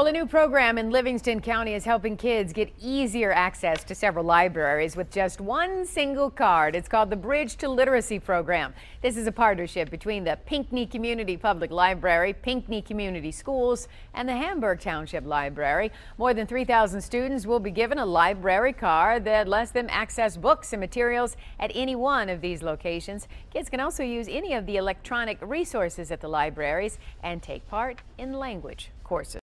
Well, a new program in Livingston County is helping kids get easier access to several libraries with just one single card. It's called the Bridge to Literacy Program. This is a partnership between the Pinckney Community Public Library, Pinckney Community Schools, and the Hamburg Township Library. More than 3,000 students will be given a library card that lets them access books and materials at any one of these locations. Kids can also use any of the electronic resources at the libraries and take part in language courses.